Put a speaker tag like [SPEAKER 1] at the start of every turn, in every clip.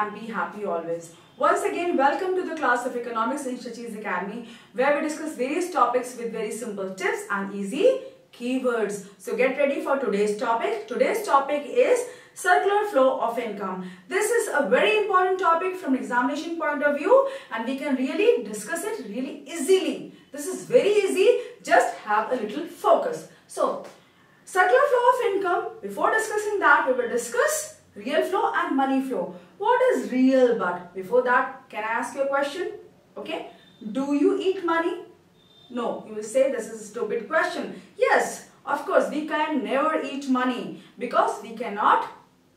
[SPEAKER 1] and be happy always. Once again, welcome to the class of Economics in Shachi's Academy where we discuss various topics with very simple tips and easy keywords. So get ready for today's topic. Today's topic is circular flow of income. This is a very important topic from examination point of view and we can really discuss it really easily. This is very easy. Just have a little focus. So, circular flow of income. Before discussing that, we will discuss real flow and money flow. What is real but? Before that, can I ask you a question? Okay. Do you eat money? No, you will say this is a stupid question. Yes, of course, we can never eat money because we cannot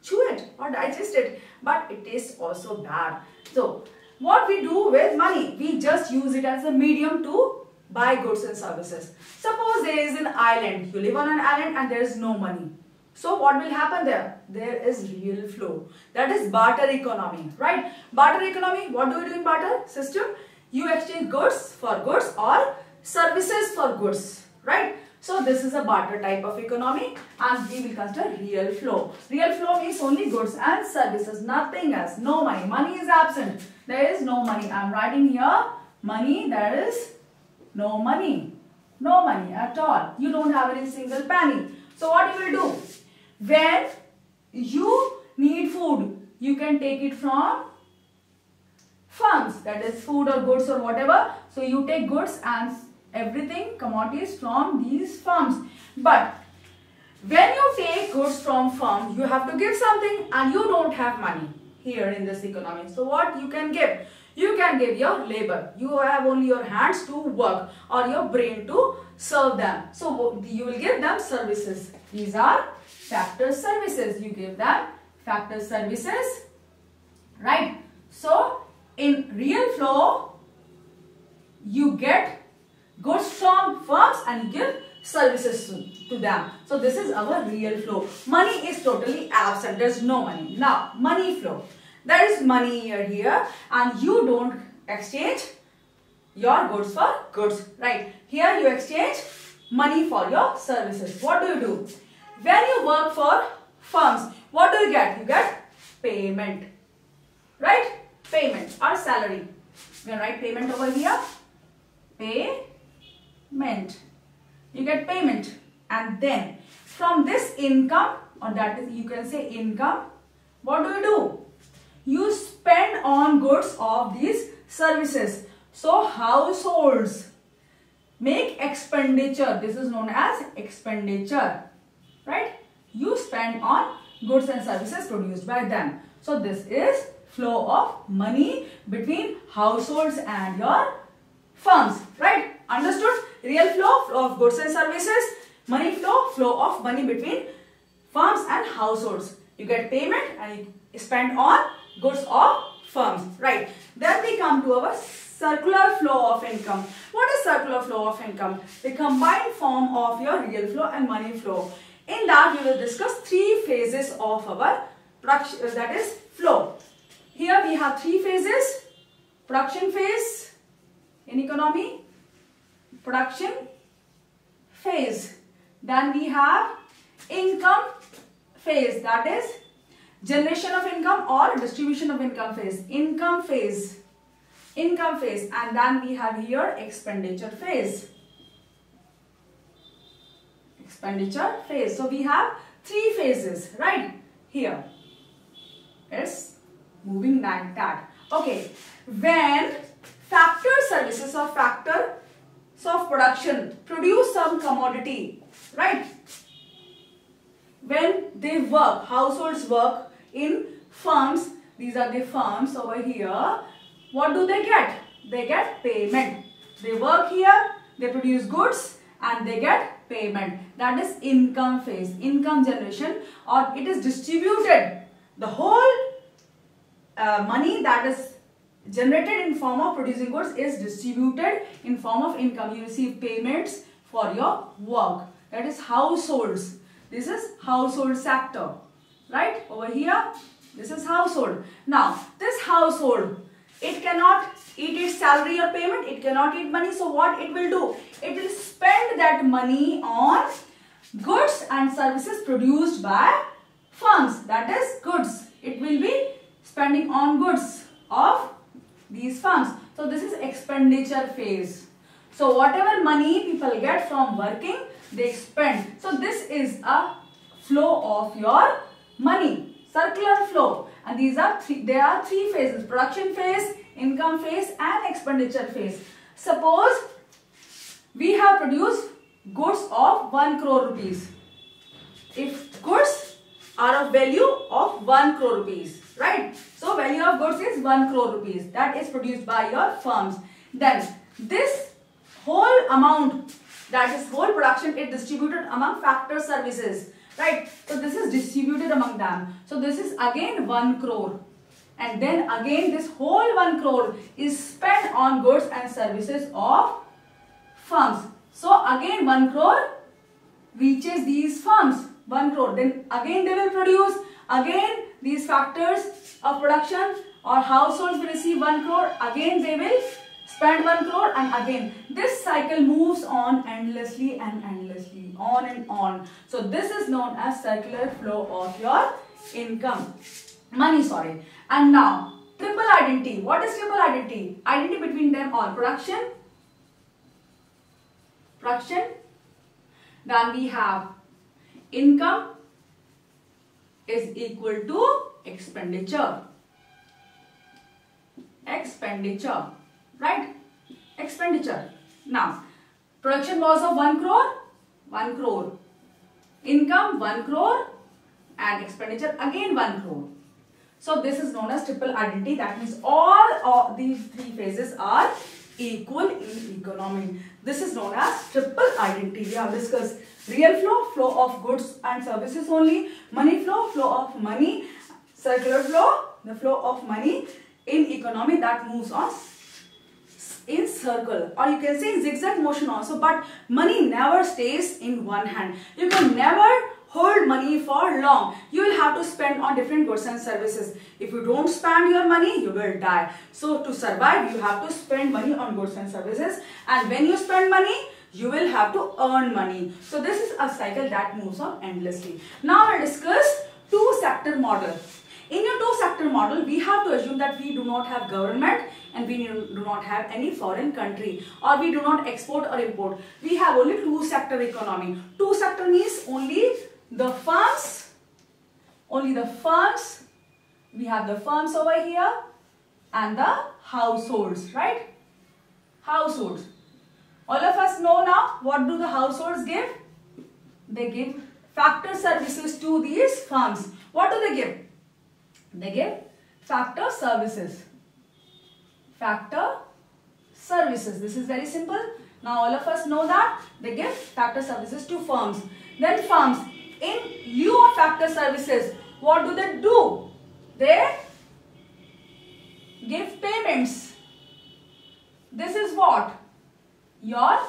[SPEAKER 1] chew it or digest it. But it is also bad. So, what we do with money? We just use it as a medium to buy goods and services. Suppose there is an island. You live on an island and there is no money. So what will happen there? There is real flow. That is barter economy, right? Barter economy, what do we do in barter system? You exchange goods for goods or services for goods, right? So this is a barter type of economy and we will consider real flow. Real flow means only goods and services, nothing else. No money. Money is absent. There is no money. I am writing here money. There is no money. No money at all. You don't have any single penny. So what you will do? When you need food, you can take it from firms. That is food or goods or whatever. So you take goods and everything commodities from these firms. But when you take goods from firm, you have to give something and you don't have money here in this economy. So what you can give? You can give your labor. You have only your hands to work or your brain to serve them. So you will give them services. These are factor services. You give them factor services. Right. So in real flow, you get goods from firms and give services to, to them. So this is our real flow. Money is totally absent. There's no money. Now, money flow. There is money here, here and you don't exchange your goods for goods. Right. Here you exchange money for your services. What do you do? When you work for firms, what do you get? You get payment. Right? Payment or salary. You We write payment over here. Payment. You get payment. And then from this income or that is you can say income. What do you do? You spend on goods of these services. So households make expenditure. This is known as expenditure. Right? You spend on goods and services produced by them. So this is flow of money between households and your firms. Right? Understood? Real flow, flow of goods and services. Money flow, flow of money between firms and households. You get payment and you spend on goods of firms. Right? Then we come to our circular flow of income. What is circular flow of income? The combined form of your real flow and money flow. In that we will discuss three phases of our production uh, that is flow. Here we have three phases. Production phase in economy, production phase. Then we have income phase that is generation of income or distribution of income phase. Income phase. Income phase and then we have here expenditure phase. Expenditure phase. So we have three phases right here. It's moving like that. Okay. When factor services or factor of production produce some commodity right when they work households work in firms these are the firms over here what do they get they get payment they work here they produce goods and they get payment that is income phase income generation or it is distributed the whole uh, money that is generated in form of producing goods is distributed in form of income. You receive payments for your work. That is households. This is household sector. Right? Over here, this is household. Now, this household, it cannot eat its salary or payment. It cannot eat money. So, what it will do? It will spend that money on goods and services produced by firms. That is goods. It will be spending on goods of these firms. So this is expenditure phase. So whatever money people get from working, they spend. So this is a flow of your money, circular flow. And these are three, there are three phases, production phase, income phase and expenditure phase. Suppose we have produced goods of 1 crore rupees. If goods are of value of 1 crore rupees, right? So value of goods is 1 crore rupees that is produced by your firms. Then this whole amount that is whole production is distributed among factor services, right? So this is distributed among them. So this is again 1 crore. And then again this whole 1 crore is spent on goods and services of firms. So again 1 crore reaches these firms. 1 crore. Then again they will produce. Again these factors of production or households will receive 1 crore. Again they will spend 1 crore and again this cycle moves on endlessly and endlessly on and on. So this is known as circular flow of your income. Money sorry. And now triple identity. What is triple identity? Identity between them all. Production, production. Then we have income is equal to expenditure. Expenditure. Right? Expenditure. Now, production was of 1 crore, 1 crore. Income 1 crore and expenditure again 1 crore. So this is known as triple identity. That means all of these three phases are equal in economy. This is known as triple identity. We have discussed real flow, flow of goods and services only, money flow, flow of money, circular flow, the flow of money in economy that moves on in circle or you can say zigzag motion also but money never stays in one hand. You can never hold money for long. You will have to spend on different goods and services. If you don't spend your money, you will die. So to survive, you have to spend money on goods and services. And when you spend money, you will have to earn money. So this is a cycle that moves on endlessly. Now I'll discuss two sector model. In your two sector model, we have to assume that we do not have government and we do not have any foreign country or we do not export or import. We have only two sector economy. Two sector means only the firms, only the firms, we have the firms over here and the households, right? Households. All of us know now what do the households give? They give factor services to these firms. What do they give? They give factor services. Factor services. This is very simple. Now all of us know that they give factor services to firms. Then firms in lieu of factor services, what do they do? They give payments. This is what? Your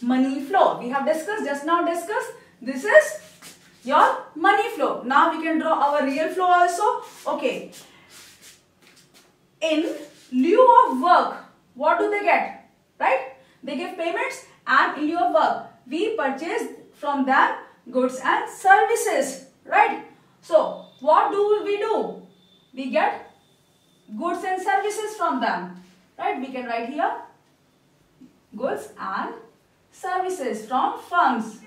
[SPEAKER 1] money flow. We have discussed, just now discussed. This is your money flow. Now we can draw our real flow also. Okay. In lieu of work, what do they get? Right? They give payments and in lieu of work, we purchase from them goods and services, right? So, what do we do? We get goods and services from them, right? We can write here goods and services from firms.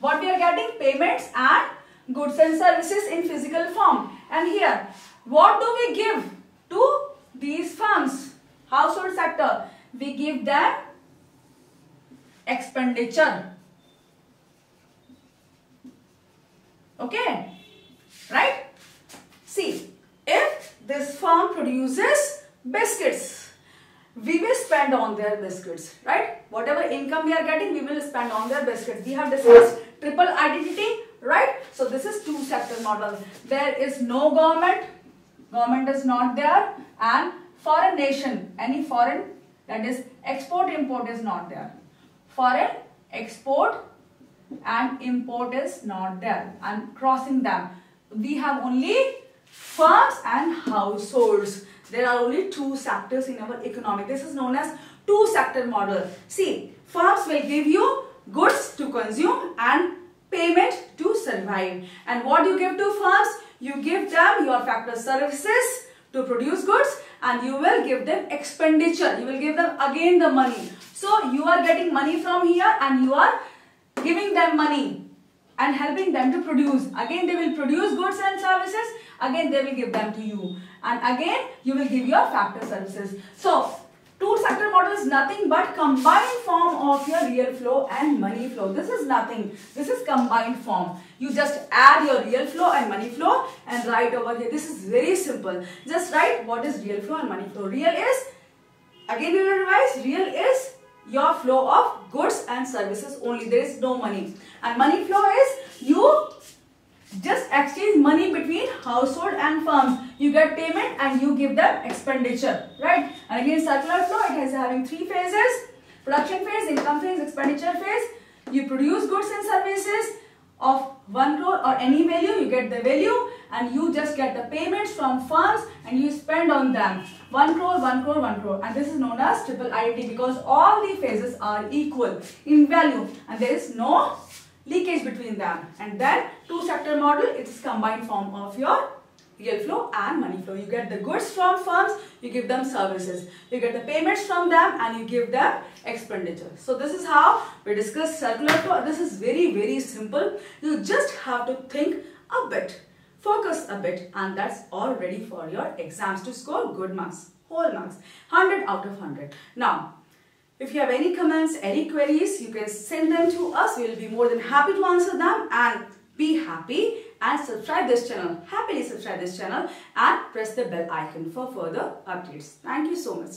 [SPEAKER 1] What we are getting? Payments and goods and services in physical form. And here, what do we give to these firms? Household sector. We give them expenditure Okay. Right? See, if this firm produces biscuits, we will spend on their biscuits. Right? Whatever income we are getting, we will spend on their biscuits. We have discussed triple identity. Right? So, this is two sector model. There is no government. Government is not there. And foreign nation, any foreign, that is export import is not there. Foreign export and import is not there. and crossing them. We have only firms and households. There are only two sectors in our economy. This is known as two sector model. See, firms will give you goods to consume and payment to survive. And what you give to firms? You give them your factor services to produce goods and you will give them expenditure. You will give them again the money. So you are getting money from here and you are giving them money and helping them to produce. Again they will produce goods and services. Again they will give them to you. And again you will give your factor services. So Two sector model is nothing but combined form of your real flow and money flow. This is nothing. This is combined form. You just add your real flow and money flow and write over here. This is very simple. Just write what is real flow and money flow. Real is, again we will revise, real is your flow of goods and services only. There is no money. And money flow is you just exchange money between household and firms. You get payment and you give them expenditure, right? And again, circular flow, it has having three phases. Production phase, income phase, expenditure phase. You produce goods and services of 1 crore or any value, you get the value and you just get the payments from firms and you spend on them. 1 crore, 1 crore, 1 crore and this is known as triple identity because all the phases are equal in value and there is no leakage between them. And then two sector model, it is combined form of your real flow and money flow. You get the goods from firms, you give them services. You get the payments from them and you give them expenditure. So this is how we discuss circular flow. This is very, very simple. You just have to think a bit, focus a bit and that's all ready for your exams to score good marks, whole marks, 100 out of 100. Now, if you have any comments, any queries, you can send them to us. We will be more than happy to answer them and be happy and subscribe this channel. Happily subscribe this channel and press the bell icon for further updates. Thank you so much.